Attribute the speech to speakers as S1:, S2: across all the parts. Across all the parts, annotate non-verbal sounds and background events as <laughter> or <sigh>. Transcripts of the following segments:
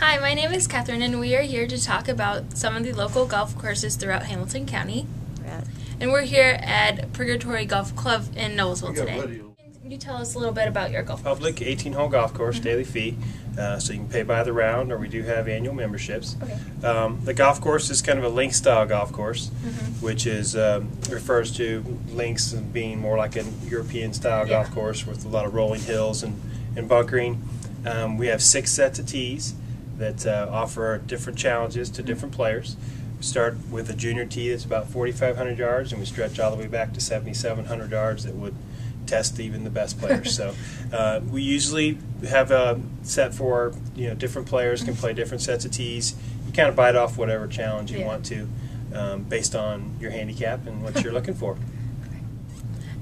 S1: Hi, my name is Catherine, and we are here to talk about some of the local golf courses throughout Hamilton County.
S2: Right.
S1: And we're here at Purgatory Golf Club in Noblesville today. Can you tell us a little bit about your golf
S3: Public 18 hole golf course, daily fee. Uh, so you can pay by the round, or we do have annual memberships.
S1: Okay.
S3: Um, the golf course is kind of a links style golf course,
S1: Mhm.
S3: which is um, refers to links being more like a European style
S1: Yeah.
S3: golf course with a lot of rolling hills and, and bunkering. Um, we have six sets of tees that uh, offer different challenges to different players. We start with a junior tee that's about 4,500 yards, and we stretch all the way back to 7,700 yards that would test even the best players. <laughs> so uh, we usually have a set for you know different players can play different sets of tees. You kind of bite off whatever challenge you
S1: Yeah.
S3: want to, um, based on your handicap and what you're <laughs> looking for.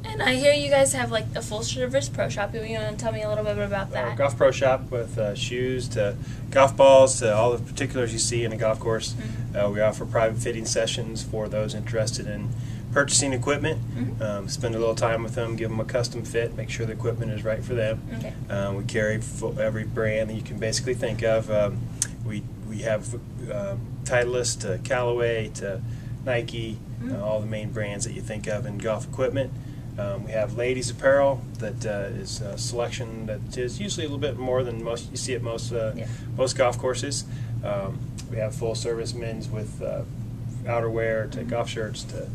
S1: And I hear you guys have like a full service pro shop. You want to tell me a little bit about
S3: Our
S1: that?
S3: golf pro shop with uh, shoes to golf balls to all the particulars you see in a golf course.
S1: Mhm.
S3: Uh, we offer private fitting sessions for those interested in purchasing equipment.
S1: Mhm.
S3: Um, spend a little time with them, give them a custom fit, make sure the equipment is right for them.
S1: Okay.
S3: Um, we carry fo- every brand that you can basically think of. Um, we we have um, Titleist to Callaway to Nike,
S1: Mhm.
S3: uh, all the main brands that you think of in golf equipment. Um, we have ladies apparel that uh, is a selection that is usually a little bit more than most you see at most uh,
S1: Yeah.
S3: most golf courses. Um, we have full service men's with uh, outerwear to
S1: Mhm.
S3: golf shirts to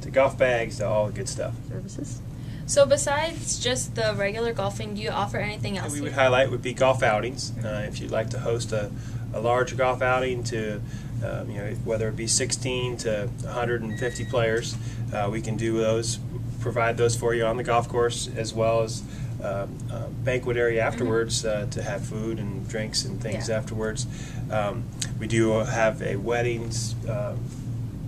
S3: to golf bags to all the good stuff.
S2: Services.
S1: So besides just the regular golfing, do you offer anything else?
S3: we
S1: here?
S3: would highlight would be golf outings. Uh, if you'd like to host a, a large golf outing to, um, you know, whether it be 16 to 150 players, uh, we can do those, provide those for you on the golf course as well as um, uh, banquet area afterwards uh, to have food and drinks and things
S1: Yeah.
S3: afterwards. Um, we do have a weddings. Um,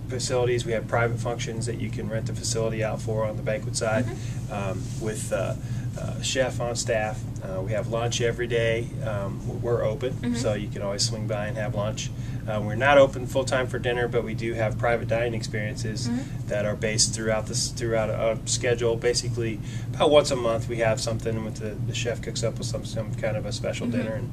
S3: facilities. We have private functions that you can rent the facility out for on the banquet side
S1: Mhm.
S3: um, with uh, uh, chef on staff. Uh, we have lunch every day. Um, we're open,
S1: Mhm.
S3: so you can always swing by and have lunch. Um, we're not open full time for dinner, but we do have private dining experiences
S1: Mhm.
S3: that are based throughout this throughout a, a schedule. Basically, about once a month we have something with the, the chef cooks up with some some kind of a special
S1: Mhm.
S3: dinner. And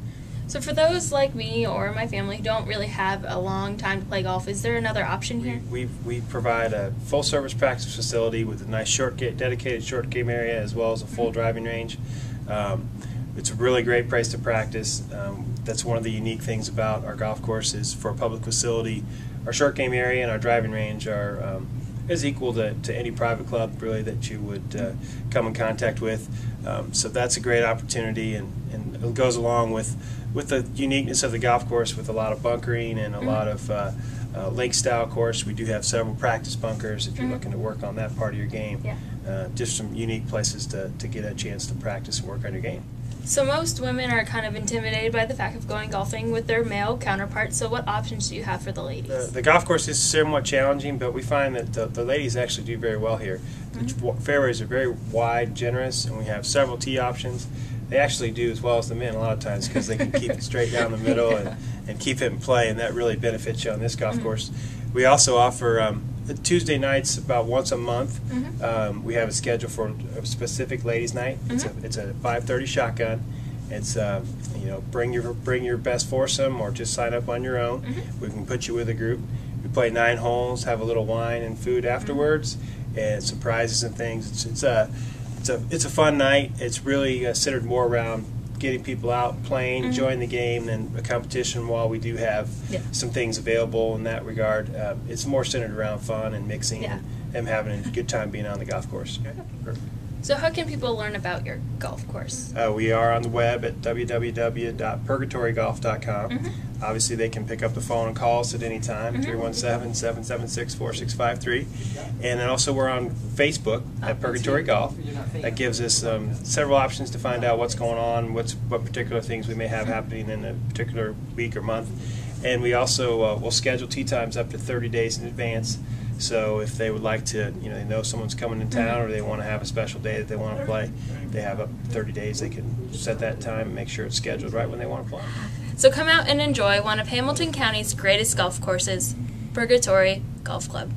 S1: So for those like me or my family who don't really have a long time to play golf, is there another option here?
S3: We, we provide a full service practice facility with a nice short dedicated short game area as well as a full driving range. Um, it's a really great place to practice. Um, that's one of the unique things about our golf course is for a public facility, our short game area and our driving range are um, is equal to, to any private club really that you would uh, come in contact with. Um, so that's a great opportunity and, and it goes along with with the uniqueness of the golf course with a lot of bunkering and a
S1: Mhm.
S3: lot of uh, uh, lake style course. We do have several practice bunkers if you're
S1: Mhm.
S3: looking to work on that part of your game.
S1: Yeah.
S3: Uh, just some unique places to, to get a chance to practice and work on your game.
S1: So most women are kind of intimidated by the fact of going golfing with their male counterparts. So what options do you have for the ladies?
S3: The, the golf course is somewhat challenging, but we find that the, the ladies actually do very well here. The
S1: Mhm.
S3: fairways are very wide, generous, and we have several tee options. They actually do as well as the men a lot of times because they can keep it straight down the middle <laughs> and, and keep it in play, and that really benefits you on this golf
S1: Mhm.
S3: course. We also offer um, Tuesday nights about once a month.
S1: Mhm.
S3: Um, we have a schedule for a specific ladies' night. It's
S1: Mhm.
S3: a it's a 5:30 shotgun. It's uh, you know bring your bring your best foursome or just sign up on your own.
S1: Mhm.
S3: We can put you with a group. We play nine holes, have a little wine and food afterwards, and surprises and things. It's, it's a it's a it's a fun night. It's really uh, centered more around getting people out playing,
S1: Mhm.
S3: enjoying the game, than a competition. While we do have
S1: Yeah.
S3: some things available in that regard, uh, it's more centered around fun and mixing
S1: Yeah.
S3: and, and having a good time being on the golf course.
S1: So how can people learn about your golf course?
S3: Uh, we are on the web at www.purgatorygolf.com.
S1: Mhm.
S3: Obviously, they can pick up the phone and call us at any time,
S1: Mhm.
S3: 317 776 4653. And then also, we're on Facebook at Purgatory Golf. That gives us um, several options to find out what's going on, what's, what particular things we may have happening in a particular week or month. And we also uh, will schedule tee times up to 30 days in advance. So if they would like to, you know, they know someone's coming in town or they want to have a special day that they want to play, they have up to 30 days. They can set that time and make sure it's scheduled right when they want to play.
S1: So come out and enjoy one of Hamilton County's greatest golf courses, Purgatory Golf Club.